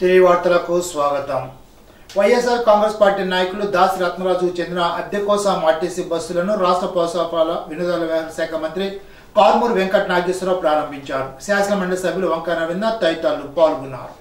తిరిగి వార్తలకు స్వాగతం. వైఎస్ఆర్ కాంగ్రెస్ పార్టీ నాయకులు దాసి రత్నరాజుకు చెందిన అద్దె కోసం ఆర్టీసీ బస్సులను రాష్ట్ర పౌరసరఫరాల వినోదాల వ్యవహార శాఖ మంత్రి కార్మూర్ వెంకట నాగేశ్వరరావు ప్రారంభించారు. శాసనమండలి సభ్యులు వంక రవీంద్ర తదితరులు పాల్గొన్నారు.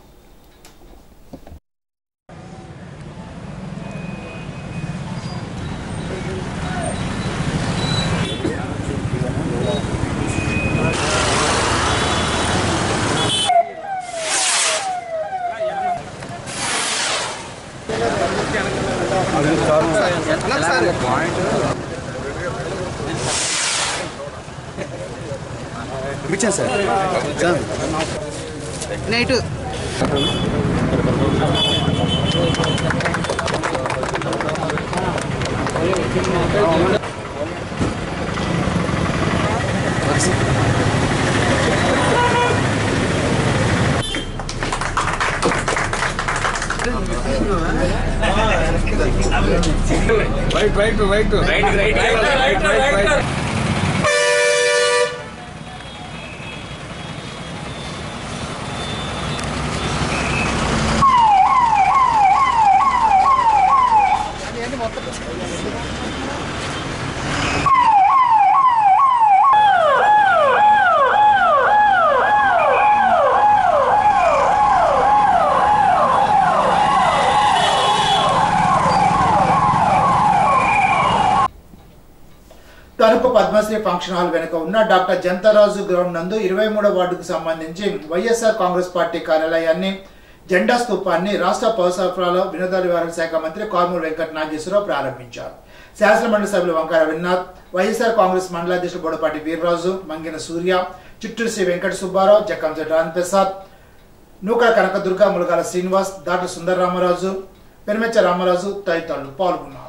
night right right right right right right right right function hall వెనుక ఉన్న డాక్టర్ జంతరాజు గ్రౌండ్ నందు ఇరవై మూడో వార్డుకు సంబంధించి వైఎస్ఆర్ కాంగ్రెస్ పార్టీ కార్యాలయాన్ని జెండా స్తూపాన్ని రాష్ట్ర పౌర సరఫరాల వినోదాల వ్యవహారాల శాఖ మంత్రి కార్మూర్ వెంకట నాగేశ్వరరావు ప్రారంభించారు. శాసన మండలి సభ్యులు వంకర రవీంద్రనాథ్ వైఎస్ఆర్ కాంగ్రెస్ మండలాధ్యక్షుడు బోడపాటి వీర్రాజు మంగిన సూర్య చిట్టూరు శ్రీ వెంకట సుబ్బారావు జక్కంజ రాన్ ప్రసాద్ నూకల కనకదుర్గ ములగాల శ్రీనివాస్ దాటి సుందర రామరాజు పెనుమెచ్చ రామరాజు తదితరులు పాల్గొన్నారు.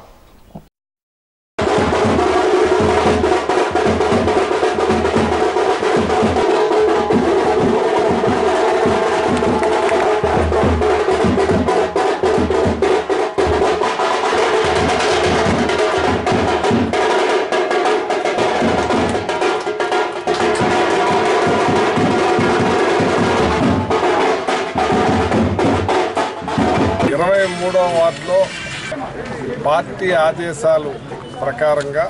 పార్టీ ఆదేశాలు ప్రకారంగా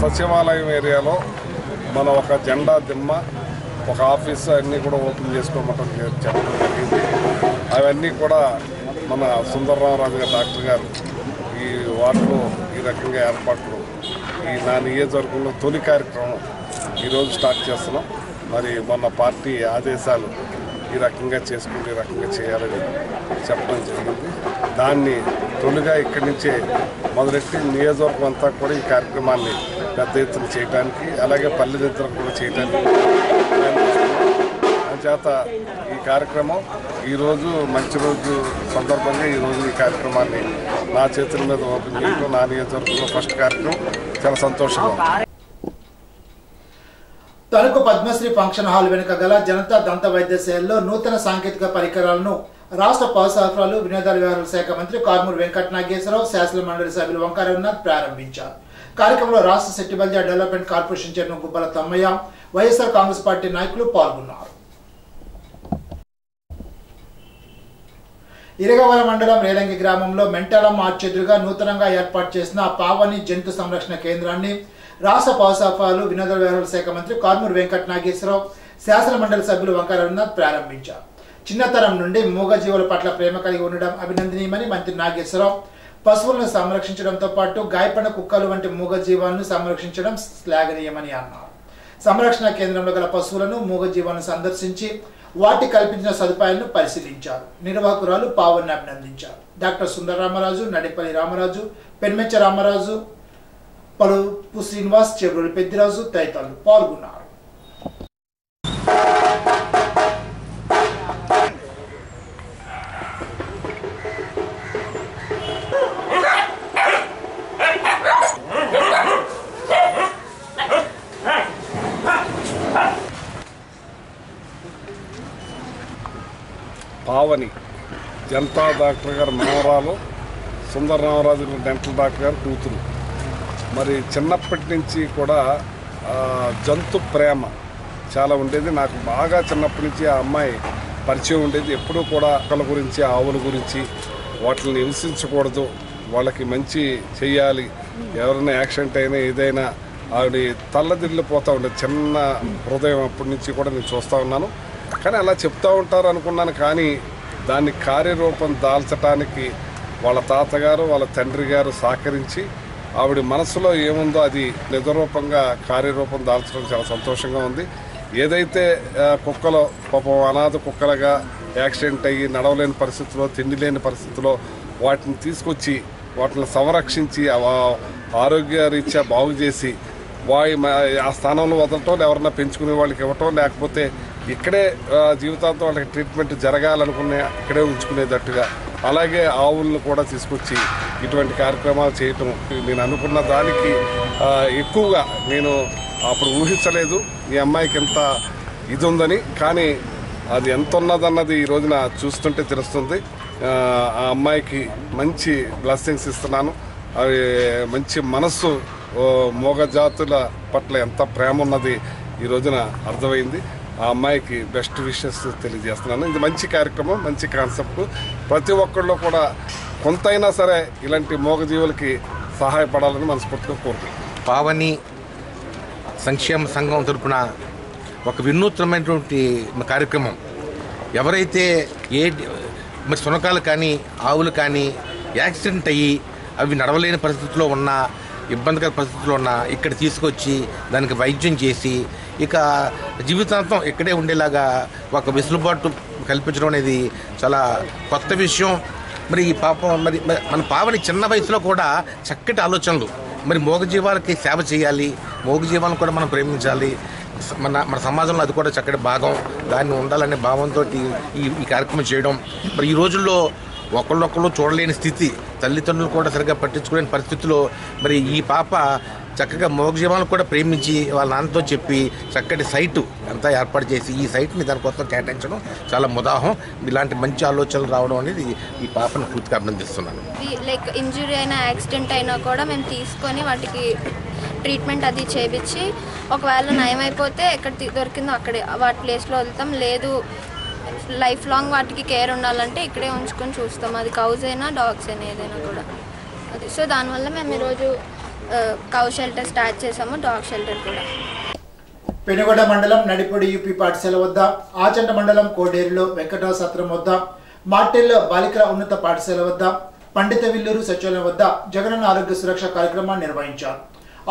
సచివాలయం ఏరియాలో మన ఒక జెండా దిమ్మ ఒక ఆఫీస్ అన్నీ కూడా ఓపెన్ చేసుకోమటం చెప్పడం జరిగింది. అవన్నీ కూడా మన సుందరరామరాజు గారు డాక్టర్ గారు ఈ వార్డులో ఈ రకంగా ఏర్పాట్లు ఈ నా నియోజకవర్గంలో తొలి కార్యక్రమం ఈరోజు స్టార్ట్ చేస్తున్నాం. మరి మన పార్టీ ఆదేశాలు ఈ రకంగా చేసుకుంటే ఈ రకంగా చేయాలని చెప్పడం జరిగింది. దాన్ని తొలిగా ఇక్కడి నుంచే మొదలెట్టి నియోజకవర్గం అంతా కూడా ఈ కార్యక్రమాన్ని పెద్ద ఎత్తున చేయడానికి అలాగే పల్లె కూడా చేయడానికి చేత ఈ కార్యక్రమం ఈరోజు మంచి రోజు సందర్భంగా ఈరోజు ఈ కార్యక్రమాన్ని నా చేతుల మీద ఓపెన్ చేయడం నా నియోజకవర్గంలో ఫస్ట్ కార్యక్రమం. చాలా సంతోషంగా తణుకు పద్మశ్రీ ఫంక్షన్ హాల్ వెనుక గల జనతా దంత వైద్యశాలలో నూతన సాంకేతిక పరికరాలను రాష్ట్ర పౌర సరఫరాలు వినోదాల వ్యవహారాల శాఖ మంత్రి కార్మూరు వెంకట నాగేశ్వరరావు శాసన మండలి సభ్యులు వంక రఘునాథ్ ప్రారంభించారు. కార్యక్రమంలో రాష్ట్ర Settibalija development corporation chairman Gubbala Tammayya YSR Congress party నాయకులు పాల్గొన్నారు. ఇరగవల మండలం రేలంగి గ్రామంలో మెంటలం మార్చెదురుగా నూతనంగా ఏర్పాటు చేసిన పావని జంతు సంరక్షణ కేంద్రాన్ని రాష్ట్ర పౌరసరఫరాలు వినోద వ్యవహారాల శాఖ మంత్రి కార్మూరు వెంకట నాగేశ్వరరావు శాసన మండలి సభ్యులు వంక రవీంద్రనాథ్ ప్రారంభించారు. చిన్నతనం నుండి మూగజీవుల పట్ల ప్రేమ కలిగి ఉండడం అభినందనీయమని మంత్రి నాగేశ్వరరావు. పశువులను సంరక్షించడంతో పాటు గాయపడిన కుక్కలు వంటి మూగజీవాలను సంరక్షించడం శ్లాఘనీయమని అన్నారు. సంరక్షణ కేంద్రంలో గల పశువులను మూగజీవాలను సందర్శించి వాటి కల్పించిన సదుపాయాలను పరిశీలించారు. నిర్వాహకురాలు పావన్ని అభినందించారు. డాక్టర్ సుందర రామరాజు నడిపల్లి రామరాజు పెన్మెచ్చ రామరాజు పలుపు శ్రీనివాస్ చెరువులు పెద్దిరాజు తదితరులు పాల్గొన్నారు. పావని జనతా డాక్టర్ గారు మనవరాలు సుందరరామరాజు డెంటల్ డాక్టర్ గారు కూతురు. మరి చిన్నప్పటి నుంచి కూడా జంతు ప్రేమ చాలా ఉండేది. నాకు బాగా చిన్నప్పటి నుంచి ఆ అమ్మాయి పరిచయం ఉండేది. ఎప్పుడూ కూడా అక్కల గురించి ఆవుల గురించి వాటిని హింసించకూడదు. వాళ్ళకి మంచి చేయాలి ఎవరైనా యాక్సిడెంట్ అయినా ఏదైనా ఆవిడ తల్లదిల్లిపోతూ ఉండేది చిన్న హృదయం అప్పటి నుంచి కూడా నేను చూస్తూ ఉన్నాను. కానీ అలా చెప్తూ ఉంటారు అనుకున్నాను కానీ దాన్ని కార్యరూపం దాల్చడానికి వాళ్ళ తాతగారు వాళ్ళ తండ్రి గారు సహకరించి ఆవిడ మనసులో ఏముందో అది నిజరూపంగా కార్యరూపం దాల్చడం చాలా సంతోషంగా ఉంది. ఏదైతే కుక్కలో కుక్కలు పాపం అనాథ కుక్కలుగా యాక్సిడెంట్ అయ్యి నడవలేని పరిస్థితిలో తిండి లేని పరిస్థితిలో వాటిని తీసుకొచ్చి వాటిని సంరక్షించి ఆరోగ్య రీత్యా బాగు చేసి వాయి ఆ స్థానంలో వదలటం ఎవరన్నా పెంచుకునే వాళ్ళకి ఇవ్వటం లేకపోతే ఇక్కడే జీవితాంతం వాళ్ళకి ట్రీట్మెంట్ జరగాలనుకునే ఇక్కడే ఉంచుకునేటట్టుగా అలాగే ఆవులను కూడా తీసుకొచ్చి ఇటువంటి కార్యక్రమాలు చేయటం నేను అనుకున్న దానికి ఎక్కువగా నేను అప్పుడు ఊహించలేదు. ఈ అమ్మాయికి ఎంత ఇది ఉందని కానీ అది ఎంత ఉన్నదన్నది ఈ రోజున చూస్తుంటే తెలుస్తుంది. ఆ, అమ్మాయికి మంచి బ్లెస్సింగ్స్ ఇస్తున్నాను. అవి మంచి మనస్సు ఓ, పట్ల ఎంత ప్రేమ ఉన్నది ఈ రోజున అర్థమైంది. ఆ అమ్మాయికి బెస్ట్ విషెస్ తెలియజేస్తున్నాను. ఇది మంచి కార్యక్రమం మంచి కాన్సెప్ట్. ప్రతి ఒక్కళ్ళు కూడా కొంతైనా సరే ఇలాంటి మూగజీవులకి సహాయపడాలని మనస్ఫూర్తిగా కోరుకుంటున్నాను. పావని సంక్షేమ సంఘం తరపున ఒక వినూత్నమైనటువంటి కార్యక్రమం. ఎవరైతే ఏ మరి సునకాలు కానీ ఆవులు కానీ యాక్సిడెంట్ అయ్యి అవి నడవలేని పరిస్థితిలో ఉన్నా ఇబ్బందికర పరిస్థితుల్లో ఉన్నా ఇక్కడ తీసుకొచ్చి దానికి వైద్యం చేసి ఇక జీవితాంతం ఇక్కడే ఉండేలాగా ఒక వెసులుబాటు కల్పించడం అనేది చాలా కొత్త విషయం. మరి ఈ పాపం మరి మన పావని చిన్న వయసులో కూడా చక్కటి ఆలోచనలు. మరి మూగజీవాలకి సేవ చేయాలి మోగజీవాలను కూడా మనం ప్రేమించాలి. మన మన సమాజంలో అది కూడా చక్కటి భాగం. దాన్ని ఉండాలనే భావంతో ఈ ఈ కార్యక్రమం చేయడం. మరి ఈ రోజుల్లో ఒకళ్ళొకళ్ళు చూడలేని స్థితి. తల్లిదండ్రులు కూడా సరిగ్గా పట్టించుకోలేని పరిస్థితిలో మరి ఈ పాప చక్కగా మోగజీవాలను కూడా ప్రేమించి వాళ్ళ నాన్నతో చెప్పి చక్కటి సైటు అంతా ఏర్పాటు చేసి ఈ సైట్ని దానికోసం కేటాయించడం చాలా ముదాహం. ఇలాంటి మంచి ఆలోచనలు రావడం అనేది ఈ పాపను పూర్తిగా అభినందిస్తున్నాను. లైక్ ఇంజురీ అయినా యాక్సిడెంట్ అయినా కూడా మేము తీసుకొని వాటికి ట్రీట్మెంట్ అది చేపించి ఒకవేళ నయమైపోతే ఎక్కడ దొరికిందో అక్కడే వాటి ప్లేస్లో వెళ్తాం. లేదు లైఫ్ లాంగ్ వాటికి కేర్ ఉండాలంటే ఇక్కడే ఉంచుకొని చూస్తాం. అది కౌజ్ అయినా డాగ్స్ అయినా ఏదైనా కూడా. అది. సో దానివల్ల మేము ఈరోజు కౌ షెల్టర్ స్టార్ట్ చేసాము డాగ్ షెల్టర్ కూడా. పెనుగొండ మండలం నడిపొడి యూపీ పాఠశాల వద్ద ఆచండ మండలం కోడేరులో వెంకటరావు సత్రం వద్ద మార్టెల్లో బాలికల ఉన్నత పాఠశాల వద్ద పండిత విల్లూరు సచివాలయం వద్ద జగనన్న ఆరోగ్య సురక్ష కార్యక్రమాన్ని నిర్వహించారు.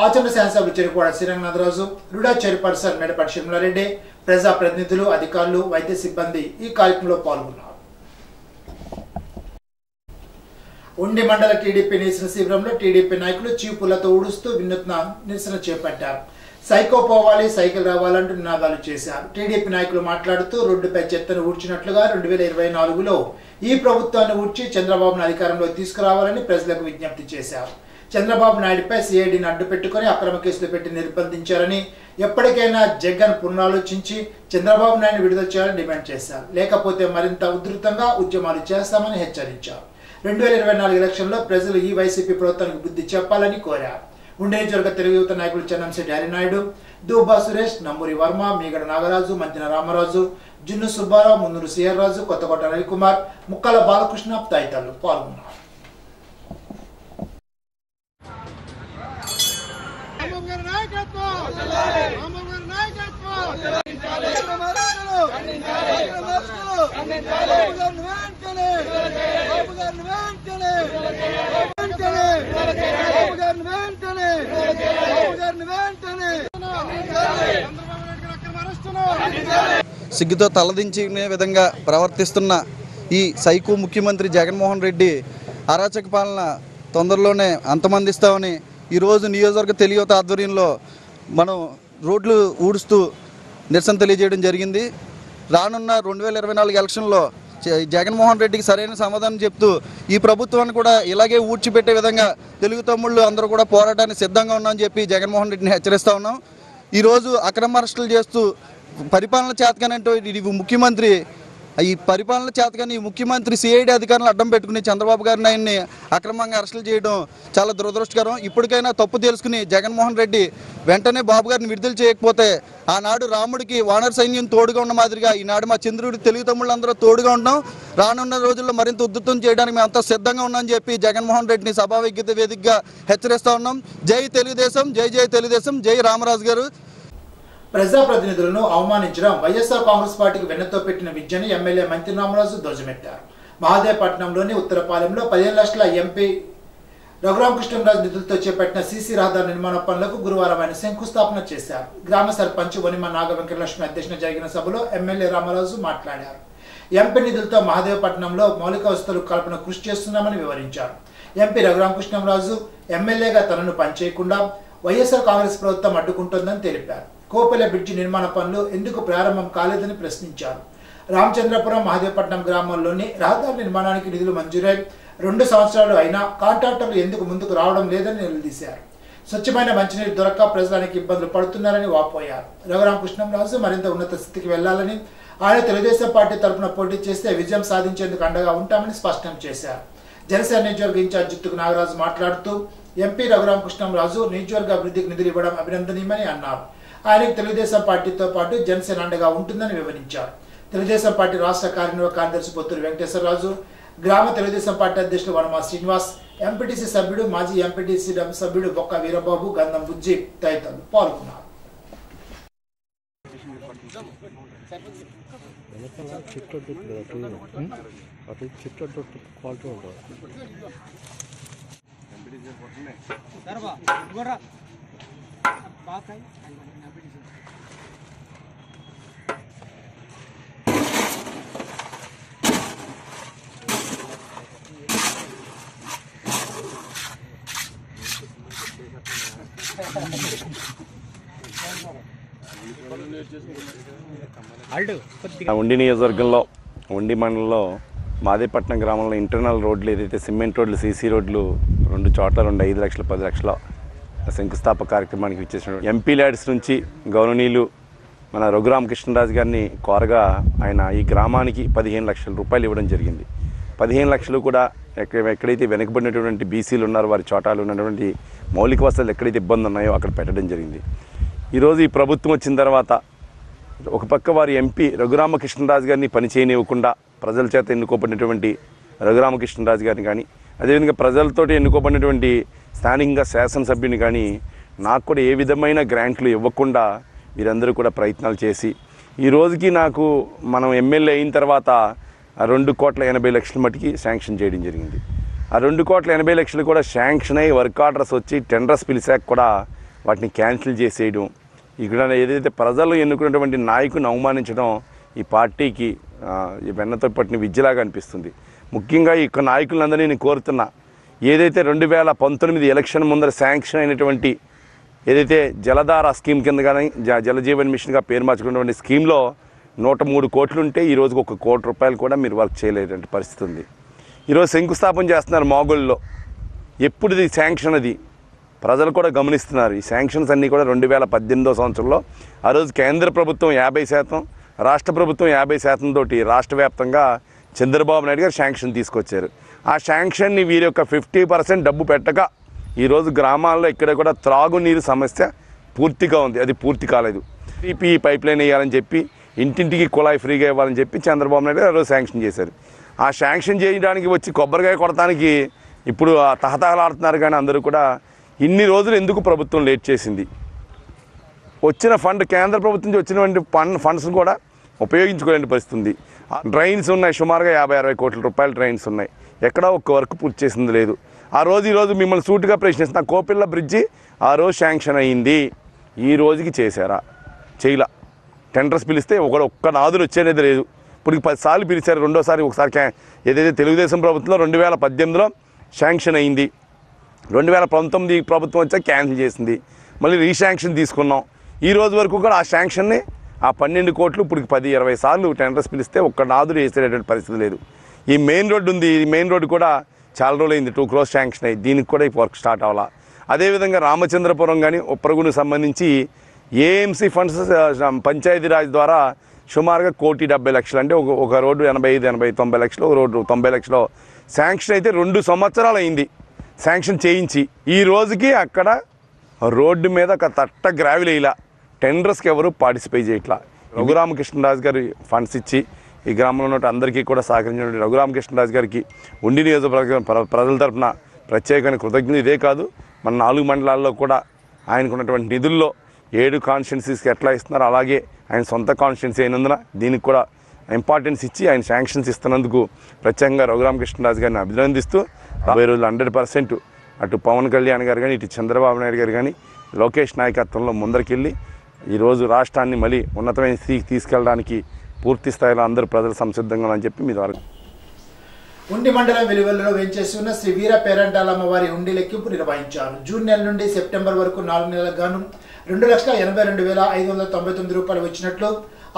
ఆచండ శాసనసభ్యులు చెరుకువాడ శ్రీరంగనాథరాజు రుడా చైర్పర్సన్ మేడపాటి షర్మిలారెడ్డి ప్రజా ప్రతినిధులు అధికారులు వైద్య సిబ్బంది ఈ కార్యక్రమంలో పాల్గొన్నారు. ఉండి మండల టీడీపీ నిరసన శిబిరంలో టీడీపీ నాయకులు చీపులతో ఊడుస్తూ వినూత్న నిరసన చేపట్టారు. సైకో పోవాలి సైకిల్ రావాలంటూ నినాదాలు చేశారు. టీడీపీ నాయకులు మాట్లాడుతూ రోడ్డుపై చెత్తను ఊడ్చినట్లుగా రెండు వేల ఇరవై నాలుగులో ఈ ప్రభుత్వాన్ని ఊడ్చి చంద్రబాబును అధికారంలో తీసుకురావాలని ప్రజలకు విజ్ఞప్తి చేశారు. చంద్రబాబు నాయుడుపై సిఐడిని అడ్డు పెట్టుకుని అక్రమ కేసులు పెట్టి నిర్బంధించారని ఎప్పటికైనా జగన్ పునరాలోచించి చంద్రబాబు నాయుడు విడుదల చేయాలని డిమాండ్ చేశారు. లేకపోతే మరింత ఉధృతంగా ఉద్యమాలు చేస్తామని హెచ్చరించారు. రెండు వేల ఇరవై నాలుగు ఎలక్షన్లో ప్రజలు ఈ వైసీపీ ప్రభుత్వానికి బుద్ధి చెప్పాలని కోరారు. ఉండే నియోజకవర్గ తెలుగు యువత నాయకులు చెన్నంశెట్టి హరినాయుడు దూబా సురేష్ నమ్మూరి వర్మ మీగడ నాగరాజు మంతిన రామరాజు జున్ను సుబ్బారావు మున్నూరు సిఆర్రాజు కొత్తకోట రవికుమార్ ముక్కల బాలకృష్ణ తదితరులు పాల్గొన్నారు. సిగ్గుతో తలదించుకునే విధంగా ప్రవర్తిస్తున్న ఈ సైకో ముఖ్యమంత్రి జగన్మోహన్ రెడ్డి అరాచక పాలన తొందరలోనే అంతమందిస్తామని ఈరోజు నియోజకవర్గ తెలియత ఆధ్వర్యంలో మనం రోడ్లు ఊడుస్తూ నిరసన తెలియజేయడం జరిగింది. రానున్న రెండు వేల ఇరవై నాలుగు ఎలక్షన్లో జగన్మోహన్ రెడ్డికి సరైన సమాధానం చెప్తూ ఈ ప్రభుత్వాన్ని కూడా ఇలాగే ఊడ్చిపెట్టే విధంగా తెలుగు తమ్ముళ్ళు అందరూ కూడా పోరాటానికి సిద్ధంగా ఉన్నామని చెప్పి జగన్మోహన్ రెడ్డిని హెచ్చరిస్తూ ఉన్నాం. ఈరోజు అక్రమ అరెస్టులు చేస్తూ పరిపాలన చేతకనంటూ ఇది ముఖ్యమంత్రి ఈ పరిపాలన చేతకాని ఈ ముఖ్యమంత్రి సిఐడి అధికారులు అడ్డం పెట్టుకుని చంద్రబాబు గారిని ఆయన్ని అక్రమంగా అరెస్టులు చేయడం చాలా దురదృష్టకరం. ఇప్పటికైనా తప్పు తెలుసుకుని జగన్మోహన్ రెడ్డి వెంటనే బాబు గారిని విడుదల చేయకపోతే ఆనాడు రాముడికి వానర సైన్యం తోడుగా ఉన్న మాదిరిగా ఈనాడు మా చంద్రుడి తెలుగు తమ్ముళ్ళందరూ తోడుగా ఉన్నాం రానున్న రోజుల్లో మరింత ఉద్ధృతం చేయడానికి మేము అంతా సిద్ధంగా ఉన్నామని చెప్పి జగన్మోహన్ రెడ్డిని సభా వేదికగా హెచ్చరిస్తా ఉన్నాం. జై తెలుగుదేశం జై జై తెలుగుదేశం జై రామరాజు గారు. ప్రజాప్రతినిధులను అవమానించడం వైఎస్ఆర్ కాంగ్రెస్ పార్టీకి వెన్నతో పెట్టిన విద్యని ఎమ్మెల్యే మంత్రి రామరాజు ధ్వజమెత్తారు. మహాదేవపట్నంలోని ఉత్తరపాలెంలో పదిహేను లక్షల ఎంపీ రఘురామకృష్ణరాజు నిధులతో చేపట్టిన సీసీ రహదారి నిర్మాణ పనులకు గురువారం ఆయన శంకుస్థాపన చేశారు. గ్రామ సర్పంచ్ వనిమ నాగ వెంకటలక్ష్మి అధ్యక్షతన జరిగిన సభలో ఎమ్మెల్యే రామరాజు మాట్లాడారు. ఎంపీ నిధులతో మహాదేవపట్నంలో మౌలిక వసతులు కల్పన కృషి చేస్తున్నామని వివరించారు. ఎంపీ రఘురామకృష్ణరాజు ఎమ్మెల్యేగా తనను పనిచేయకుండా వైఎస్ఆర్ కాంగ్రెస్ ప్రభుత్వం అడ్డుకుంటోందని తెలిపారు. కోపల బ్రిడ్జి నిర్మాణ పనులు ఎందుకు ప్రారంభం కాలేదని ప్రశ్నించారు. రామచంద్రపురం మహదేవపట్నం గ్రామంలోని రహదారి నిర్మాణానికి నిధులు మంజూరై రెండు సంవత్సరాలు అయినా కాంట్రాక్టర్లు ఎందుకు ముందుకు రావడం లేదని నిలదీశారు. స్వచ్ఛమైన మంచినీరు దొరక్క ప్రజలకు ఇబ్బందులు పడుతున్నారని వాపోయారు. రఘురామకృష్ణంరాజు మరింత ఉన్నత స్థితికి వెళ్ళాలని ఆయన తెలుగుదేశం పార్టీ తరఫున పోటీ చేస్తే విజయం సాధించేందుకు అండగా ఉంటామని స్పష్టం చేశారు. జనసేన నియోజకవర్గ ఇన్ఛార్జ్ జిత్తుకు నాగరాజు మాట్లాడుతూ ఎంపీ రఘురామకృష్ణంరాజు నియోజకవర్గ అభివృద్ధికి నిధులు ఇవ్వడం అభినందనీయమని అన్నారు. ఆయనకు తెలుగుదేశం పార్టీతో పాటు జనసేన అండగా ఉంటుందని వివరించారు. తెలుగుదేశం పార్టీ రాష్ట్ర కార్యనిర్వాహక కార్యదర్శి పొత్తూరు వెంకటేశ్వరరాజు గ్రామ తెలుగుదేశం పార్టీ అధ్యక్షులు వనమా శ్రీనివాస్ ఎంపీటీసీ సభ్యుడు మాజీ ఎంపీటీసీ సభ్యుడు బొక్క వీరబాబు గంధం బుజ్జి తదితరులు పాల్గొన్నారు. అటు ఉండి నియోజకవర్గంలో ఉండి మండలంలో మాదేపట్నం గ్రామంలో ఇంటర్నల్ రోడ్లు ఏదైతే సిమెంట్ రోడ్లు సీసీ రోడ్లు రెండు చోట్ల రెండు ఐదు లక్షలు పది లక్షల శంకుస్థాపక కార్యక్రమానికి ఇచ్చేసిన ఎంపీ ల్యాడ్స్ నుంచి గౌరవనీయులు మన రఘురామకృష్ణరాజు గారిని కోరగా ఆయన ఈ గ్రామానికి పదిహేను లక్షల రూపాయలు ఇవ్వడం జరిగింది. పదిహేను లక్షలు కూడా ఎక్కడ ఎక్కడైతే వెనకబడినటువంటి బీసీలు ఉన్నారో వారి చోటాలు ఉన్నటువంటి మౌలిక వసతులు ఎక్కడైతే ఇబ్బంది ఉన్నాయో అక్కడ పెట్టడం జరిగింది. ఈరోజు ఈ ప్రభుత్వం వచ్చిన తర్వాత ఒక పక్క వారి ఎంపీ రఘురామకృష్ణరాజు గారిని పనిచేయనివ్వకుండా ప్రజల చేత ఎన్నుకోబడినటువంటి రఘురామకృష్ణరాజు గారిని కానీ అదేవిధంగా ప్రజలతోటి ఎన్నుకోబడినటువంటి స్థానికంగా శాసనసభ్యుని కానీ నాకు కూడా ఏ విధమైన గ్రాంట్లు ఇవ్వకుండా వీరందరూ కూడా ప్రయత్నాలు చేసి ఈ రోజుకి నాకు మనం ఎమ్మెల్యే అయిన తర్వాత ఆ రెండు కోట్ల ఎనభై లక్షల మటుకి శాంక్షన్ చేయడం జరిగింది. ఆ రెండు కోట్ల ఎనభై లక్షలు కూడా శాంక్షన్ అయ్యి వర్క్ ఆర్డర్స్ వచ్చి టెండర్స్ పిలిచాక కూడా వాటిని క్యాన్సిల్ చేసేయడం. ఇక్కడ ఏదైతే ప్రజలు ఎన్నుకున్నటువంటి నాయకుని అవమానించడం ఈ పార్టీకి ఈ వెన్నతో పట్టిన విద్యలాగా అనిపిస్తుంది. ముఖ్యంగా ఈ నాయకులందరినీ నేను కోరుతున్నా ఏదైతే రెండు వేల పంతొమ్మిది ఎలక్షన్ ముందర శాంక్షన్ అయినటువంటి ఏదైతే జలధార స్కీమ్ కింద కానీ జ జలజీవన్ మిషన్గా పేరు మార్చుకున్నటువంటి స్కీమ్లో నూట మూడు కోట్లుంటే ఈరోజుకి ఈ రోజుకి ఒక కోటి రూపాయలు కూడా మీరు వర్క్ చేయలేటువంటి పరిస్థితి ఉంది. ఈరోజు శంకుస్థాపన చేస్తున్నారు మాగుల్లో. ఎప్పుడు ఇది శాంక్షన్ అది? ప్రజలు కూడా గమనిస్తున్నారు. ఈ శాంక్షన్స్ అన్నీ కూడా రెండు వేల పద్దెనిమిదో సంవత్సరంలో. ఆ రోజు కేంద్ర ప్రభుత్వం యాభై శాతం రాష్ట్ర ప్రభుత్వం యాభై శాతం తోటి రాష్ట్ర వ్యాప్తంగా చంద్రబాబు నాయుడు గారు శాంక్షన్ తీసుకొచ్చారు. ఆ శాంక్షన్ని వీరి యొక్క ఫిఫ్టీ పర్సెంట్ డబ్బు పెట్టక ఈరోజు గ్రామాల్లో ఇక్కడ కూడా త్రాగునీరు సమస్య పూర్తిగా ఉంది. అది పూర్తి కాలేదు. టీపీ పైప్ లైన్ వేయాలని చెప్పి ఇంటింటికి కుళాయి ఫ్రీగా ఇవ్వాలని చెప్పి చంద్రబాబు నాయుడు గారు ఆ రోజు శాంక్షన్ చేశారు. ఆ శాంక్షన్ చేయడానికి వచ్చి కొబ్బరికాయ కొడటానికి ఇప్పుడు ఆ తహతహలాడుతున్నారు కానీ అందరూ కూడా ఇన్ని రోజులు ఎందుకు ప్రభుత్వం లేట్ చేసింది? వచ్చిన ఫండ్ కేంద్ర ప్రభుత్వం నుంచి వచ్చినటువంటి ఫండ్ ఫండ్స్ కూడా ఉపయోగించుకోలేని పరిస్థితి ఉంది. ఆ డ్రైన్స్ ఉన్నాయి సుమారుగా యాభై అరవై కోట్ల రూపాయల డ్రైన్స్ ఉన్నాయి. ఎక్కడా ఒక్క వర్క్ పూర్తి చేసింది లేదు. ఆ రోజు ఈరోజు మిమ్మల్ని సూటుగా ప్రశ్నిస్తున్న కోపిల్ల బ్రిడ్జి ఆ రోజు శాంక్షన్ అయ్యింది ఈ రోజుకి చేశారా? చేయలా. టెండర్స్ పిలిస్తే ఒకడు ఒక్క నాదులు వచ్చేది లేదు. ఇప్పుడు పదిసార్లు పిలిచారు రెండోసారి ఒకసారి ఏదైతే తెలుగుదేశం ప్రభుత్వంలో రెండు వేల పద్దెనిమిదిలో శాంక్షన్ అయింది. రెండు వేల పంతొమ్మిది ప్రభుత్వం వచ్చా క్యాన్సిల్ చేసింది. మళ్ళీ రీశాంక్షన్ తీసుకున్నాం. ఈ రోజు వరకు కూడా ఆ శాంక్షన్ని ఆ పన్నెండు కోట్లు ఇప్పుడు పది ఇరవై సార్లు టెండర్స్ పిలిస్తే ఒక్క నాదులు వేసేటటువంటి పరిస్థితి లేదు. ఈ మెయిన్ రోడ్డు ఉంది. ఈ మెయిన్ రోడ్డు కూడా చాలా రోజులైంది టూ క్రోస్ శాంక్షన్ అయ్యి దీనికి కూడా ఈ వర్క్ స్టార్ట్ అవ్వాలా. అదేవిధంగా రామచంద్రపురం కానీ ఉప్పరగునికి సంబంధించి ఏఎంసీ ఫండ్స్ పంచాయతీరాజ్ ద్వారా సుమారుగా కోటి డెబ్బై లక్షలు. అంటే ఒక ఒక రోడ్డు ఎనభై ఐదు ఎనభై తొంభై లక్షలు ఒక రోడ్డు తొంభై లక్షలు. శాంక్షన్ అయితే రెండు సంవత్సరాలు అయింది శాంక్షన్ చేయించి. ఈ రోజుకి అక్కడ రోడ్డు మీద ఒక తట్ట గ్రావిల్ వేయలా. టెండర్స్కి ఎవరు పార్టిసిపేట్ చేయట్లా. రఘురామకృష్ణరాజు గారి ఫండ్స్ ఇచ్చి ఈ గ్రామంలో ఉన్న అందరికీ కూడా సహకరించిన రఘురామకృష్ణరాజు గారికి ఉండి నియోజకవర్గం ప్ర- ప్రజల తరఫున ప్రత్యేకమైన కృతజ్ఞత ఇదే కాదు మన నాలుగు మండలాల్లో కూడా ఆయనకు ఉన్నటువంటి నిధుల్లో ఏడు కాన్స్టిట్యున్సీస్కి ఎట్లా ఇస్తున్నారో అలాగే ఆయన సొంత కాన్స్టిట్యున్సీ అయినందున దీనికి కూడా ఇంపార్టెన్స్ ఇచ్చి ఆయన శాంక్షన్స్ ఇస్తున్నందుకు ప్రత్యేకంగా రఘురామకృష్ణరాజు గారిని అభినందిస్తూ రాబోయే రోజులు హండ్రెడ్ పర్సెంట్ అటు పవన్ కళ్యాణ్ గారు కానీ ఇటు చంద్రబాబు నాయుడు గారు కానీ లోకేష్ నాయకత్వంలో ముందరికెళ్ళి ఈరోజు రాష్ట్రాన్ని మళ్ళీ ఉన్నతమైన స్థితికి తీసుకెళ్ళడానికి పూర్తి స్థాయిలో అందరూ ప్రజలు సంసిద్ధంగా అని చెప్పి మీ ద్వారా ఉండి మండలం వెలువెల్లో వేంచేసి ఉన్న శ్రీ వీర పేరంటాలమ్మ వారి ఉండి లెక్కింపు నిర్వహించారు. జూన్ నెల నుండి సెప్టెంబర్ వరకు నాలుగు నెలలకు గాను రెండు లక్షల ఎనభై రెండు వేల ఐదు వందల తొంభై తొమ్మిది రూపాయలు వచ్చినట్లు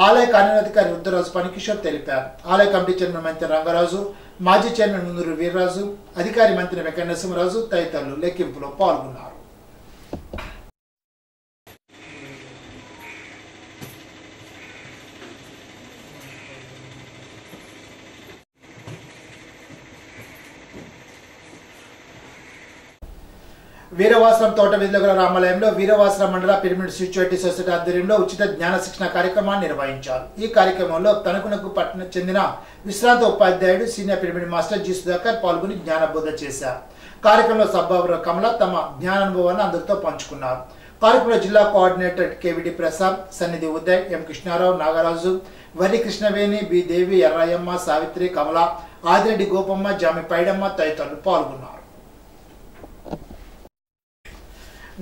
ఆలయ కార్యాధికారి రుద్రరాజు పనికిషోర్ తెలిపారు. ఆలయ కమిటీ చైర్మన్ మంత్రి రంగరాజు మాజీ చైర్మన్ ముందూరు వీర్రాజు అధికారి మంత్రి వెంకట నరసింహరాజు తదితరులు లెక్కింపులో పాల్గొన్నారు. వీరవాసరం తోట విధులగుల రామాలయంలో వీరవాసరం మండల పిరమిడ్ స్పిరిచువాలిటీ సొసైటీ ఆధ్వర్యంలో ఉచిత జ్ఞాన శిక్షణ కార్యక్రమాన్ని నిర్వహించారు. ఈ కార్యక్రమంలో తణుకునకు పట్టణ చెందిన విశ్రాంత ఉపాధ్యాయుడు senior pyramid master G Sudhakar పాల్గొని జ్ఞానబోధ చేశారు. కార్యక్రమంలో సబ్బాబుర కమల తమ జ్ఞానానుభవాన్ని అందరితో పంచుకున్నారు. కార్యక్రమంలో జిల్లా కోఆర్డినేటర్ కేవిడి ప్రసాద్ సన్నిధి ఉదయ్ ఎం కృష్ణారావు నాగరాజు వరి కృష్ణవేణి బి దేవి ఎర్రాయమ్మ సావిత్రి కమల ఆదిరెడ్డి గోపమ్మ జామి పైడమ్మ తదితరులు పాల్గొన్నారు.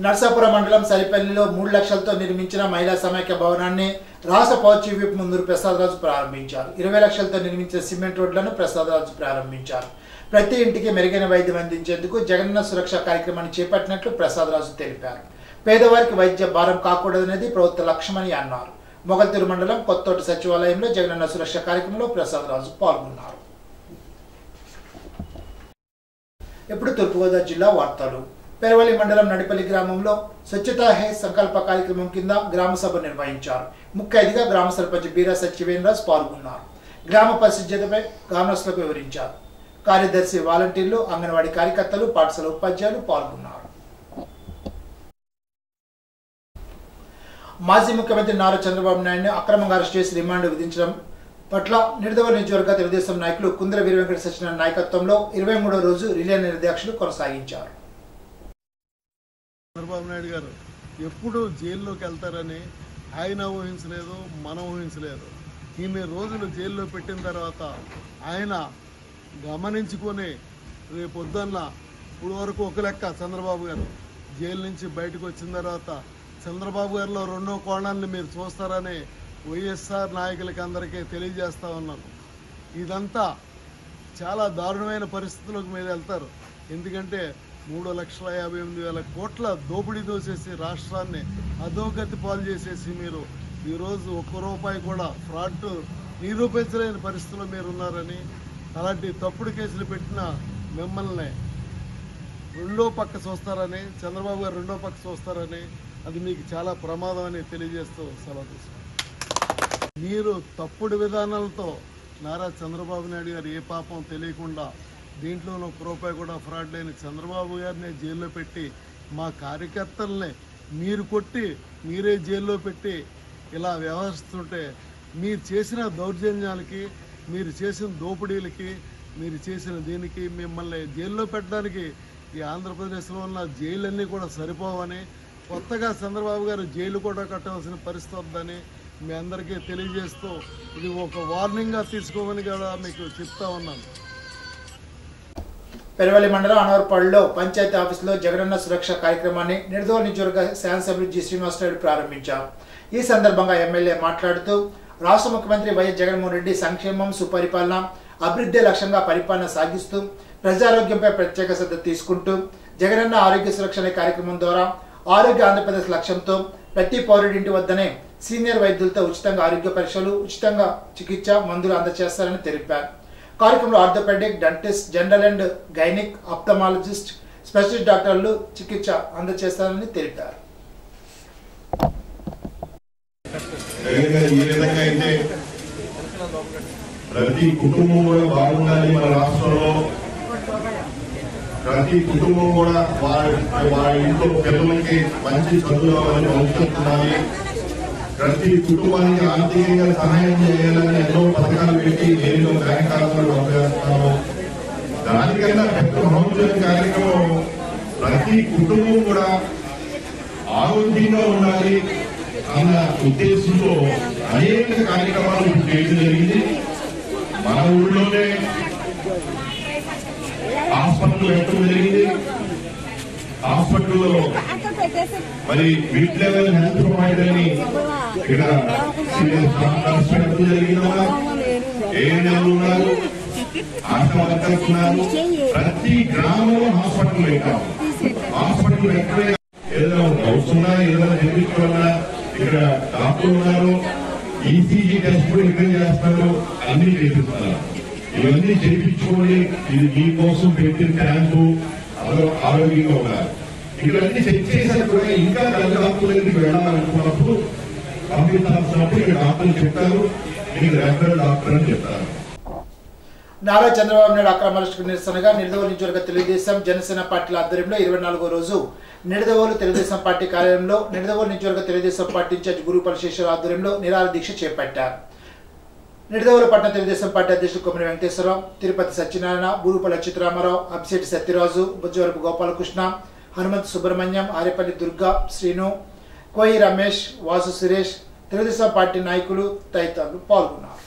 నర్సాపురం మండలం సరిపల్లిలో మూడు లక్షలతో నిర్మించిన మహిళా సమైక్య భవనాన్ని రాష్ట్ర పౌచి విప్ ముందూరు ప్రసాదరాజు ప్రారంభించారు. ఇరవై లక్షలతో నిర్మించిన సిమెంట్ రోడ్లను ప్రసాదరాజు ప్రారంభించారు. ప్రతి ఇంటికి మెరుగైన వైద్యం అందించేందుకు జగనన్న సురక్ష కార్యక్రమాన్ని చేపట్టినట్లు ప్రసాదరాజు తెలిపారు. పేదవారికి వైద్య భారం కాకూడదనేది ప్రభుత్వ లక్ష్యమని అన్నారు. మొగల్తూరు మండలం కొత్తోటి సచివాలయంలో జగనన్న సురక్ష కార్యక్రమంలో ప్రసాదరాజు పాల్గొన్నారు. ఇప్పుడు తూర్పుగోదావరి జిల్లా వార్తలు. పెరవల్లి మండలం నడిపల్లి గ్రామంలో స్వచ్ఛతా హే సంకల్ప కార్యక్రమం కింద గ్రామ సభ నిర్వహించారు. ముఖ్య అతిథిగా గ్రామ సర్పంచ్ బీరా సత్యవేంద్రాజ్ పాల్గొన్నారు. గ్రామ పరిశుద్ధతపై గ్రామస్తులకు వివరించారు. కార్యదర్శి వాలంటీర్లు అంగన్వాడీ కార్యకర్తలు పాఠశాల ఉపాధ్యాయులు పాల్గొన్నారు. మాజీ ముఖ్యమంత్రి నారా చంద్రబాబు నాయుడుని అక్రమంగా అరెస్ట్ చేసి రిమాండ్ విధించడం పట్ల నిడదవోలు నియోజకవర్గ తెలుగుదేశం నాయకులు కుందర వీరవెంకట సత్యనారాయణ నాయకత్వంలో ఇరవై మూడో రోజు రిలే నిర్దేశకులు కొనసాగించారు. చంద్రబాబు నాయుడు గారు ఎప్పుడు జైల్లోకి వెళ్తారని ఆయన ఊహించలేదు మనం ఊహించలేదు. ఇన్ని రోజులు జైల్లో పెట్టిన తర్వాత ఆయన గమనించుకొని రేపు పొద్దున్న ఇప్పుడు వరకు ఒక లెక్క చంద్రబాబు గారు జైలు నుంచి బయటకు వచ్చిన తర్వాత చంద్రబాబు గారిలో రెండో కోణాన్ని మీరు చూస్తారని వైఎస్ఆర్ నాయకులకి అందరికీ తెలియజేస్తా ఉన్నాను. ఇదంతా చాలా దారుణమైన పరిస్థితులకు మీరు వెళ్తారు. ఎందుకంటే మూడు లక్షల యాభై ఎనిమిది వేల కోట్ల దోపిడీ దోసేసి రాష్ట్రాన్ని అధోగతి పాలు చేసేసి మీరు ఈరోజు ఒక్క రూపాయి కూడా ఫ్రాడ్ నిరూపించలేని పరిస్థితిలో మీరు ఉన్నారని అలాంటి తప్పుడు కేసులు పెట్టిన మిమ్మల్ని రెండో పక్క చూస్తారని చంద్రబాబు గారు రెండో పక్క చూస్తారని అది మీకు చాలా ప్రమాదం అని తెలియజేస్తూ సెలవు తీసుకుంటాను మీరు తప్పుడు విధానాలతో నారా చంద్రబాబు నాయుడు గారు ఏ పాపం తెలియకుండా దీంట్లో ఒక రూపాయి కూడా ఫ్రాడ్ లేని చంద్రబాబు గారిని జైల్లో పెట్టి మా కార్యకర్తల్ని మీరు కొట్టి మీరే జైల్లో పెట్టి ఇలా వ్యవహరిస్తుంటే మీరు చేసిన దౌర్జన్యాలకి మీరు చేసిన దోపిడీలకి మీరు చేసిన దీనికి మిమ్మల్ని జైల్లో పెట్టడానికి ఈ ఆంధ్రప్రదేశ్లో ఉన్న జైలన్నీ కూడా సరిపోవని కొత్తగా చంద్రబాబు గారు జైలు కూడా కట్టవలసిన పరిస్థితి వద్దని మీ అందరికీ తెలియజేస్తూ ఇది ఒక వార్నింగ్గా తీసుకోమని కూడా మీకు చెప్తా ఉన్నాను. పెరవలి మండలం అనవరపాడులో పంచాయతీ ఆఫీసులో జగనన్న సురక్ష కార్యక్రమాన్ని నిర్దోహ నియోజకవర్గ శాసనసభ్యుడు జి శ్రీనివాసరావు ప్రారంభించారు. ఈ సందర్భంగా ఎమ్మెల్యే మాట్లాడుతూ రాష్ట్ర ముఖ్యమంత్రి వైఎస్ జగన్మోహన్ రెడ్డి సంక్షేమం సుపరిపాలన అభివృద్ధి లక్ష్యంగా పరిపాలన సాగిస్తూ ప్రజారోగ్యంపై ప్రత్యేక శ్రద్ధ తీసుకుంటూ జగనన్న ఆరోగ్య సురక్ష అనే కార్యక్రమం ద్వారా ఆరోగ్య ఆంధ్రప్రదేశ్ లక్ష్యంతో ప్రతి పౌరుడి ఇంటి వద్దనే సీనియర్ వైద్యులతో ఉచితంగా ఆరోగ్య పరీక్షలు ఉచితంగా చికిత్స మందులు అందజేస్తారని తెలిపారు. కార్యక్రమంలో orthopaedic dentist general and gynaec ophthalmologist specialist డాక్టర్లు చికిత్స అందజేస్తారని తెలిపారు. జగన్ విధంగా అయితే ప్రతి కుటుంబం కూడా బాగుండాలి మన రాష్ట్రంలో. ప్రతి కుటుంబం కూడా వారి వారి ఇంట్లో పిల్లలకి మంచి చదువులని పంచుతున్నాయి ప్రతి కుటుంబానికి ఆర్థికంగా సహాయం చేయాలని ఎన్నో పథకాలు పెట్టి నేను బ్యాంక్ ఖాతాలు పంపేస్తాను దానికన్నా పెద్ద మహోదయ కార్యక్రమం ప్రతి కుటుంబం కూడా ఆరోగ్యంగా ఉండాలి అన్న ఉద్దేశంతో అనేక కార్యక్రమాలు చేయడం జరిగింది. మన ఊళ్ళోనే హాస్పిటల్ పెట్టడం జరిగింది. హాస్పిటల్లో మరి మిడ్ లెవెల్ హెల్త్ ప్రొవైడర్ అని ఇక్కడ పెట్టడం ఏఎన్ఎల్ ఉన్నారు ఆశా వర్కర్స్ ఉన్నారు? ప్రతి గ్రామంలో హాస్పిటల్ పెట్టాం హాస్పిటల్ ఎక్కడ? ఏదైనా డౌట్స్ ఉన్నా ఏదైనా చేయించుకోవాలన్నా ఇక్కడ డాక్టర్ ఉన్నారు. ఈసీజీ టెస్ట్ కూడా ఇక్కడ చేస్తారు అన్ని చేపిస్తున్నారు. ఇవన్నీ చేయించుకొని ఇది మీకోసం పెట్టిన క్యాంపు ఆరోగ్యంగా ఉండాలి. ఇవన్నీ చెక్ చేశాక కూడా ఇంకా పెద్ద డాక్టర్ దగ్గరికి వెళ్ళాలనుకున్నప్పుడు పంపించాల్సినప్పుడు ఇక్కడ డాక్టర్లు చెప్తారు మీకు రెఫరల్ డాక్టర్ అని చెప్తారు నారా చంద్రబాబు నాయుడు అక్రమ నిరసనగా నిడదవోలు నియోజకవర్గ తెలుగుదేశం జనసేన పార్టీల ఆధ్వర్యంలో ఇరవై నాలుగో రోజు నిడదవోలు తెలుగుదేశం పార్టీ కార్యాలయంలో నిడదవోలు నియోజకవర్గ తెలుగుదేశం పార్టీ ఇన్ఛార్జ్ గురుపల్ శేషర్ ఆధ్వర్యంలో నిరాహార దీక్ష చేపట్టారు. నిడదవోలు పట్టణ తెలుగుదేశం పార్టీ అధ్యక్షుడు కొమ్మరి వెంకటేశ్వరరావు తిరుపతి సత్యనారాయణ బూరుపల్లి అచ్యుతరామారావు అభిశెట్టి సత్యరాజు బుజ్జవరపు గోపాలకృష్ణ హనుమంత్ సుబ్రహ్మణ్యం ఆరేపల్లి దుర్గా శ్రీను కోయి రమేష్ వాసు సురేష్ తెలుగుదేశం పార్టీ నాయకులు తదితరులు పాల్గొన్నారు.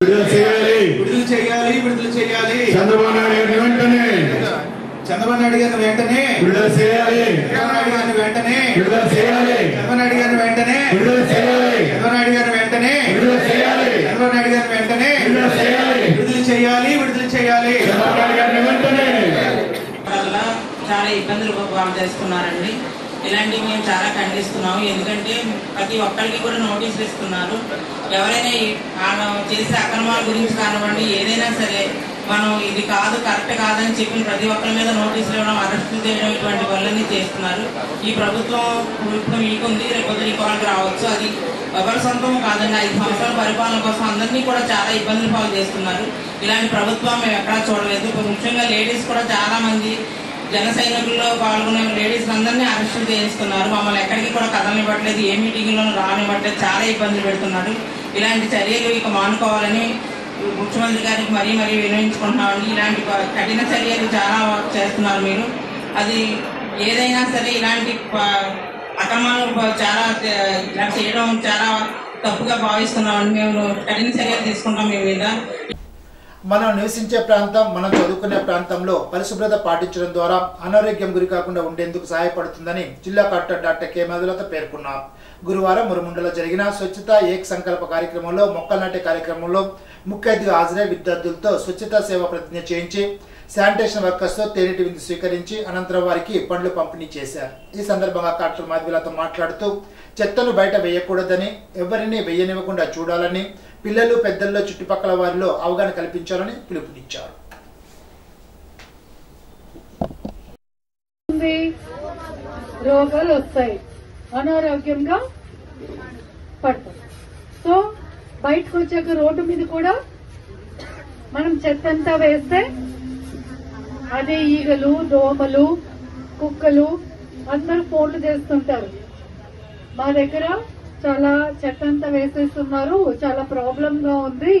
విడుదల చేయాలి. విడుదల చేయాలి విడుదల చేయాలి. చంద్రబాబు నాయుడు వెంటనే చంద్రబాబు నాయుడు గారిని వెంటనే విడుదల చేయాలి. చంద్రబాబు నాయుడు గారిని వెంటనే విడుదల చేయాలి. చంద్రబాబు నాయుడు గారిని వెంటనే విడుదల చేయాలి. చంద్రబాబు నాయుడు గారిని వెంటనే విడుదల చేయాలి. చంద్రబాబు నాయుడు గారిని వెంటనే విడుదల చేయాలి. విడుదల చేయాలి విడుదల చేయాలి. చంద్రబాబు నాయుడు గారిని వెంటనే. వల్ల చాలా ఇబ్బందులు పాలు చేస్తున్నారండి. ఇలాంటివి మేము చాలా ఖండిస్తున్నాము. ఎందుకంటే ప్రతి ఒక్కరికి కూడా నోటీసులు ఇస్తున్నారు. ఎవరైనా చేసే అక్రమాల గురించి కానివ్వండి ఏదైనా సరే మనం ఇది కాదు కరెక్ట్ కాదని చెప్పిన ప్రతి ఒక్కరి మీద నోటీసులు ఇవ్వడం అరెస్టులు చేయడం ఇటువంటి పనులన్నీ చేస్తున్నారు. ఈ ప్రభుత్వం ఇప్పుడు మీకుంది రేపు పొద్దున రావచ్చు. అది ఎవరి సొంతం కాదండి. ఐదు సంవత్సరాల పరిపాలన కోసం అందరినీ కూడా చాలా ఇబ్బందులు పాలు చేస్తున్నారు. ఇలాంటి ప్రభుత్వం మేము ఎక్కడా చూడలేదు. ఇప్పుడు ముఖ్యంగా లేడీస్ కూడా చాలామంది జన సైనికుల్లో పాల్గొనే లేడీస్ అందరినీ అరెస్టులు చేయిస్తున్నారు. మమ్మల్ని ఎక్కడికి కూడా కదలనివ్వట్లేదు. ఏ మీటింగ్లోనూ రానివ్వట్లేదు. చాలా ఇబ్బందులు పెడుతున్నారు. ఇలాంటి చర్యలు ఇక మానుకోవాలని ముఖ్యమంత్రి గారికి మరీ మరీ వినియోగించుకుంటున్నామండి ఇలాంటి కఠిన చర్యలు చాలా చేస్తున్నారు మీరు. అది ఏదైనా సరే ఇలాంటి ప- అక్రమాలు చాలా ఇలా చేయడం చాలా తప్పుగా భావిస్తున్నామండి. మేము కఠిన చర్యలు తీసుకుంటాం మీ మీద. మనం నివసించే ప్రాంతం మనం చదువుకునే ప్రాంతంలో పరిశుభ్రత పాటించడం ద్వారా అనారోగ్యం గురి కాకుండా ఉండేందుకు సహాయపడుతుందని జిల్లా కలెక్టర్ డాక్టర్ కె. మధులత పేర్కొన్నారు. గురువారం మురుముండలో జరిగిన స్వచ్ఛత ఏక్ సంకల్ప కార్యక్రమంలో మొక్కలు నాటే కార్యక్రమంలో ముఖ్య అతిథిగా హాజరై విద్యార్థులతో స్వచ్ఛతా సేవ ప్రతిజ్ఞ చేయించి శానిటేషన్ వర్కర్స్తో తేనెటి విందు స్వీకరించి అనంతరం వారికి పండ్లు పంపిణీ చేశారు. ఈ సందర్భంగా కలెక్టర్ మాధవిలతో మాట్లాడుతూ చెత్తను బయట వేయకూడదని ఎవరిని వేయనివ్వకుండా చూడాలని పిల్లలు పెద్దల్లో చుట్టుపక్కల వారిలో అవగాహన కల్పించాలని పిలుపునిచ్చారు. రోగాలు వస్తాయి. అనారోగ్యంగా పడతాం. సో బయటకు వచ్చాక రోడ్డు మీద కూడా మనం చెత్త అంతా వేస్తే అదే ఈగలు దోమలు కుక్కలు అందరూ ఫోన్లు చేస్తుంటారు. మా దగ్గర చాలా చెత్త అంతా వేసేస్తున్నారు. చాలా ప్రాబ్లం గా ఉంది.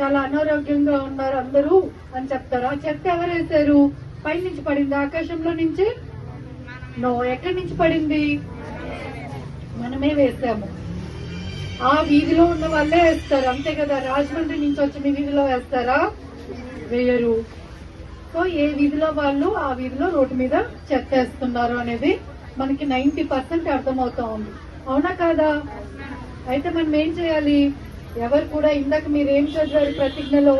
చాలా అనారోగ్యంగా ఉన్నారు అందరూ అని చెప్తారు. ఆ చెత్త ఎవరు వేశారు పై నుంచి పడింది ఆకాశంలో నుంచి? నో ఎక్కడి నుంచి పడింది? మనమే వేసాము. ఆ వీధిలో ఉన్న వాళ్ళే వేస్తారు. అంతే కదా రాజమండ్రి నుంచి వచ్చి మీ వీధిలో వేస్తారా? వేయరు. సో ఏ వీధిలో వాళ్ళు ఆ వీధిలో రోడ్డు మీద చెత్త వేస్తున్నారు అనేది మనకి నైన్టీ పర్సెంట్ అర్థమవుతా ఉంది. అవునా కాదా? అయితే మనం ఏం చేయాలి? ఎవరు కూడా ఇందాక మీరు ఏం చదివారు ప్రతిజ్ఞలో?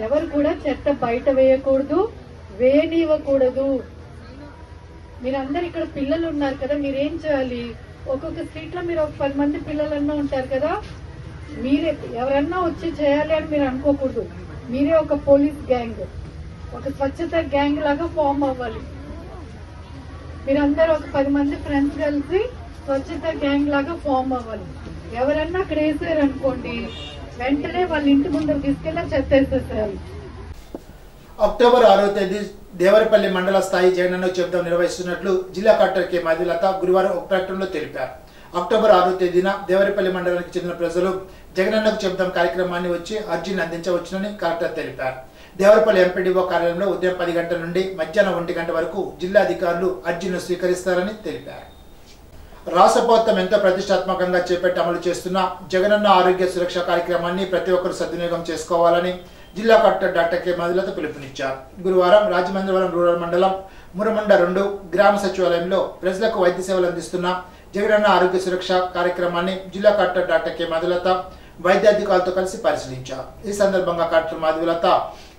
ఎవరు కూడా చెత్త బయట వేయకూడదు వేయనివ్వకూడదు మీరందరు ఇక్కడ పిల్లలు ఉన్నారు కదా మీరేం చేయాలి? ఒక్కొక్క స్ట్రీట్లో మీరు ఒక పది మంది పిల్లలన్నా ఉంటారు కదా మీరే ఎవరన్నా వచ్చి చేయాలి అని మీరు అనుకోకూడదు. మీరే ఒక పోలీస్ గ్యాంగ్ ఒక స్వచ్ఛత గ్యాంగ్ లాగా ఫామ్ అవ్వాలి. మీరందరూ ఒక పది మంది ఫ్రెండ్స్ కలిసి స్వచ్ఛత గ్యాంగ్ లాగా ఫామ్ అవ్వాలి. ఎవరన్నా అక్కడ వేసారు అనుకోండి వెంటనే వాళ్ళ ఇంటి ముందర తీసుకెళ్ళి చెత్త వేసేసేయాలి అక్టోబర్ ఆరో తేదీ దేవరపల్లి మండల స్థాయి జగనన్న చెబుతాం నిర్వహిస్తున్నట్లు జిల్లా కలెక్టర్ కె. మధులత గురువారం ఒక ప్రకటనలో తెలిపారు. అక్టోబర్ ఆరో తేదీన దేవరపల్లి మండలానికి చెందిన ప్రజలు జగనన్నకు చెబుతాం కార్యక్రమాన్ని వచ్చి అర్జీని అందించవచ్చునని కలెక్టర్ తెలిపారు. దేవరపల్లి ఎంపీడీఓ కార్యాలయంలో ఉదయం పది గంటల నుండి మధ్యాహ్నం ఒంటి గంట వరకు జిల్లా అధికారులు అర్జీని స్వీకరిస్తారని తెలిపారు. రాష్ట్ర ప్రభుత్వం ఎంతో ప్రతిష్టాత్మకంగా చేపట్టి అమలు చేస్తున్న జగనన్న ఆరోగ్య సురక్ష కార్యక్రమాన్ని ప్రతి ఒక్కరూ సద్వినియోగం చేసుకోవాలని జిల్లా కలెక్టర్ డాక్టర్ కె. మధులతో పిలుపునిచ్చారు. గురువారం రాజమహేంద్రవరం రూరల్ మండలం మురమండ రెండు గ్రామ సచివాలయంలో ప్రజలకు వైద్య సేవలు అందిస్తున్న జగనన్న ఆరోగ్య సురక్ష కార్యక్రమాన్ని జిల్లా కలెక్టర్ డాక్టర్ కె. మధులత వైద్యాధికారులతో కలిసి పరిశీలించారు. ఈ సందర్భంగా కలెక్టర్ మధులత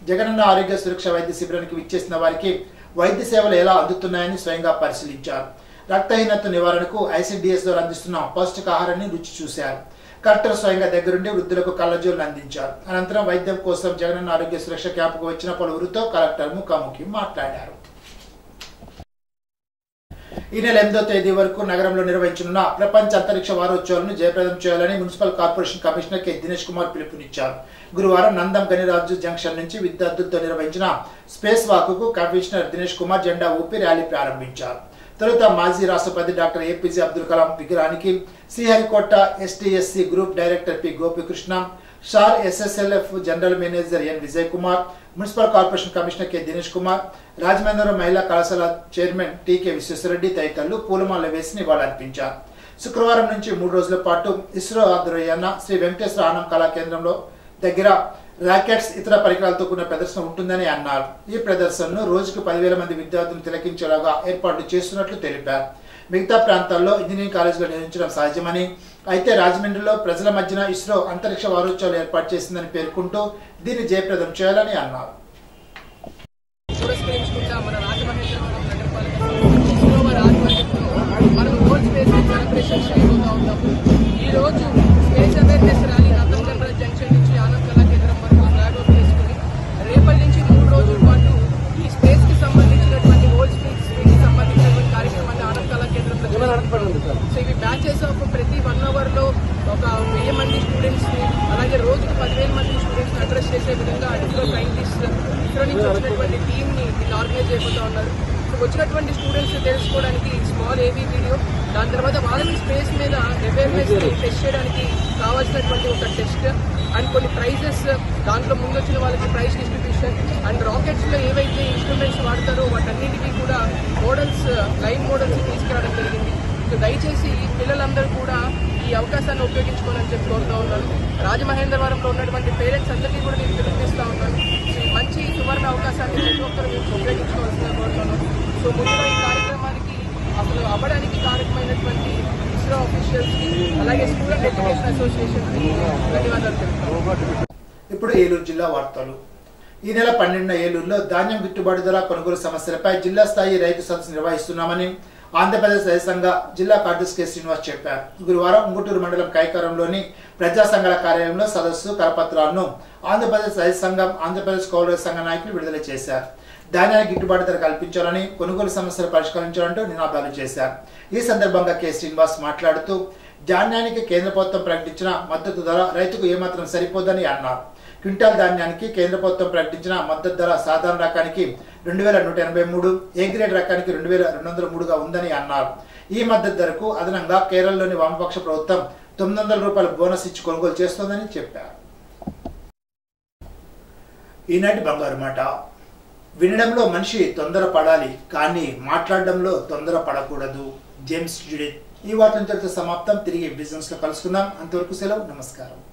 జగనన్న ఆరోగ్య సురక్ష వైద్య శిబిరానికి విచ్చేసిన వారికి వైద్య సేవలు ఎలా అందుతున్నాయని స్వయంగా పరిశీలించారు. రక్తహీనత నివారణకు ఐసిడిఎస్ ద్వారా అందిస్తున్న పౌష్టికాహారాన్ని రుచి చూశారు. కలెక్టర్ స్వయంగా దగ్గరుండి వృద్ధులకు కళ్ళజోలు అందించారు. అనంతరం వైద్యం కోసం జగనన్న ఆరోగ్య సురక్ష క్యాంపుకు వచ్చిన పలువురితో కలెక్టర్ ముఖాముఖి మాట్లాడారు. ఈ నెల ఎనిమిదో తేదీ వరకు నగరంలో నిర్వహించనున్న ప్రపంచ అంతరిక్ష వారోత్సవాలను జయప్రదం చేయాలని municipal corporation commissioner K. Dinesh Kumar పిలుపునిచ్చారు. గురువారం నందం గనిరాజు జంక్షన్ నుంచి విద్యార్థులతో నిర్వహించిన స్పేస్ వాక్కు కమిషనర్ దినేష్ కుమార్ జెండా ఊపి ర్యాలీ ప్రారంభించారు. తొలుత మాజీ రాష్ట్రపతి డాక్టర్ ఏపీజే అబ్దుల్ కలాం విగ్రహానికి Sriharikota STSC group director P Gopikrishna SHAR SSLF general manager N Vijay Kumar municipal corporation commissioner K Dinesh Kumar Rajamahendravaram మహిళా కళాశాల చైర్మన్ టీకే విశ్వేశ్వరరెడ్డి తదితరులు పూలమాల వేసి నివాళులర్పించారు. శుక్రవారం నుంచి మూడు రోజుల పాటు ఇస్రో ఆధ్వర్యాన శ్రీ వెంకటేశ్వర ఆనం కళా కేంద్రంలో దగ్గర ర్యాకెట్స్ ఇతర పరికరాలతో కూడిన ప్రదర్శన ఉంటుందని అన్నారు. ఈ ప్రదర్శనను రోజుకు పదివేల మంది విద్యార్థులు తిలకించేలాగా ఏర్పాట్లు చేస్తున్నట్లు తెలిపారు. మిగతా ప్రాంతాల్లో ఇంజనీరింగ్ కాలేజీలో నిర్వహించడం సాధ్యమని అయితే రాజమండ్రిలో ప్రజల మధ్యన ఇస్రో అంతరిక్ష వారోత్సవాలు ఏర్పాటు చేసిందని పేర్కొంటూ దీన్ని జయప్రదం చేయాలని అన్నారు. మన సో ఆఫ్ ప్రతి వన్ అవర్లో ఒక వెయ్యి మంది స్టూడెంట్స్ని అలాగే రోజుకు పదివేల మంది స్టూడెంట్స్ని అడ్రస్ చేసే విధంగా అడిగిలో సైంటిస్ట్ ఇక్కడ నుంచి వచ్చినటువంటి టీమ్ని వీళ్ళు ఆర్గనైజ్ చేయబోతా ఉన్నారు. వచ్చినటువంటి స్టూడెంట్స్ తెలుసుకోవడానికి స్మాల్ ఏవీ వీడియో దాని తర్వాత వాళ్ళని స్పేస్ మీద అవేర్నెస్ టెస్ట్ చేయడానికి కావాల్సినటువంటి ఒక టెస్ట్ అండ్ కొన్ని ప్రైజెస్ దాంట్లో ముందు వచ్చిన వాళ్ళకి ప్రైజ్ డిస్ట్రిబ్యూషన్ అండ్ రాకెట్స్లో ఏవైతే ఇన్స్ట్రుమెంట్స్ వాడతారో వాటన్నిటికీ కూడా మోడల్స్ లైవ్ మోడల్స్ తీసుకురావడం జరిగింది. సో దయచేసి పిల్లలందరూ కూడా ఈ అవకాశాన్ని ఉపయోగించుకోవాలని చెప్పి కోరుతా ఉన్నాను. రాజమహేంద్రవరంలో ఉన్నటువంటి పేరెంట్స్ అందరికీ కూడా నేను పిలుపునిస్తూ ఉన్నాను. సో ఈ మంచి సువర్ణ అవకాశాన్ని ప్రతి ఒక్కరు మేము ఉపయోగించుకోవాల్సిన కోరుతాను సో ముందుగా ఈ కార్యక్రమానికి అసలు అవ్వడానికి కారణమైనటువంటి ఇస్రో ఆఫీషియల్స్కి అలాగే స్టూడెంట్ ఎడ్యుకేషన్ అసోసియేషన్కి ధన్యవాదాలు తెలుపుతాను ఇప్పుడు ఏలూరు జిల్లా వార్తలు. ఈ నెల పన్నెండున ఏలూరులో ధాన్యం గిట్టుబాటు ధర కొనుగోలు సమస్యలపై జిల్లా స్థాయి రైతు సదస్సు నిర్వహిస్తున్నామని ఆంధ్రప్రదేశ్ రైతు జిల్లా కార్యదర్శి కె శ్రీనివాస్ చెప్పారు. గురువారం ఉంగుటూరు మండలం కైకారంలోని ప్రజా సంఘాల కార్యాలయంలో సదస్సు కరపత్రాలను ఆంధ్రప్రదేశ్ రైతు సంఘం ఆంధ్రప్రదేశ్ కౌలు సంఘ నాయకులు విడుదల చేశారు. ధాన్యానికి గిట్టుబాటు ధర కల్పించాలని కొనుగోలు సమస్యలు పరిష్కరించాలంటూ నినాదాలు చేశారు. ఈ సందర్భంగా కె శ్రీనివాస్ మాట్లాడుతూ ధాన్యానికి కేంద్ర ప్రభుత్వం ప్రకటించిన మద్దతు ధర రైతుకు ఏమాత్రం సరిపోదని అన్నారు. క్వింటాల్ ధాన్యానికి కేంద్ర ప్రభుత్వం ప్రకటించిన మద్దతు ధర సాధారణ రకానికి రెండు వేల నూట ఎనభై మూడు ఏ గ్రేడ్ రకానికి రెండు వేల రెండు వందల మూడుగా ఉందని అన్నారు. ఈ మద్దతు ధరకు అదనంగా కేరళలోని వామపక్ష ప్రభుత్వం తొమ్మిది వందల రూపాయల బోనస్ ఇచ్చి కొనుగోలు చేస్తోందని చెప్పారు. ఈనాటి బంగారు మాట. వినడంలో మనిషి తొందర పడాలి కానీ మాట్లాడడంలో తొందర పడకూడదు. James Judith. ఈ వార్తలు సమాప్తం. తిరిగి బిజినెస్లో కలుసుకుందాం. అంతవరకు సెలవు. నమస్కారం.